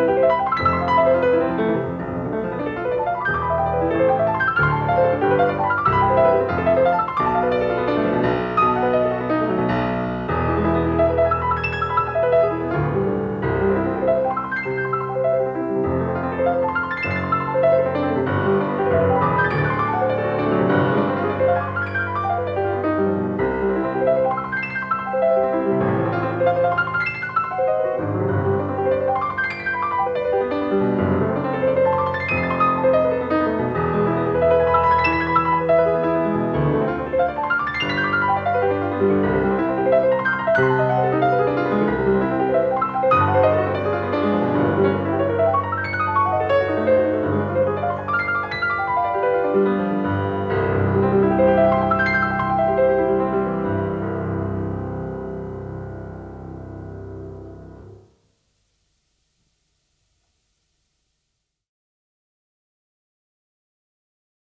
Música